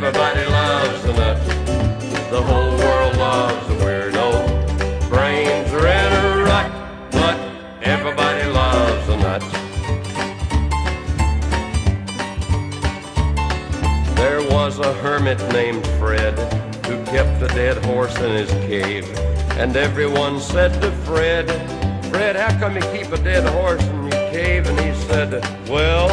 Everybody loves the nut. The whole world loves the weirdo. Brains are in a rut, but everybody loves the nut. There was a hermit named Fred who kept a dead horse in his cave. And everyone said to Fred, Fred, how come you keep a dead horse in your cave? And he said, Well,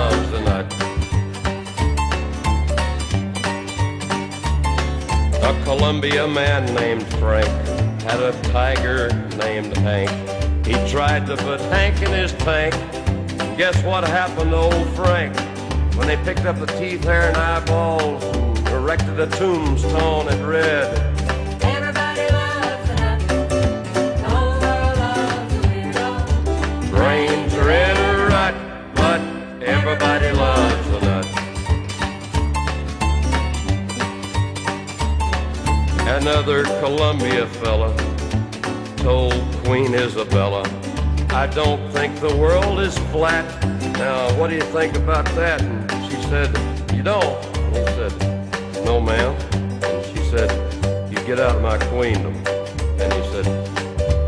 loves a nut. A Columbia man named Frank had a tiger named Hank. He tried to put Hank in his tank. Guess what happened to old Frank? When they picked up the teeth, hair, and eyeballs erected a tombstone, it read, everybody loves a nut. Another Columbia fella told Queen Isabella, I don't think the world is flat. Now, what do you think about that? And she said, You don't? And he said, No, ma'am. And she said, You get out of my queendom. And he said,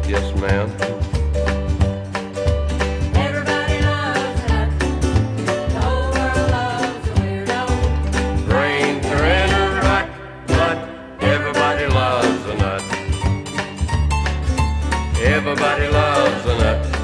Yes, ma'am. everybody loves a nut.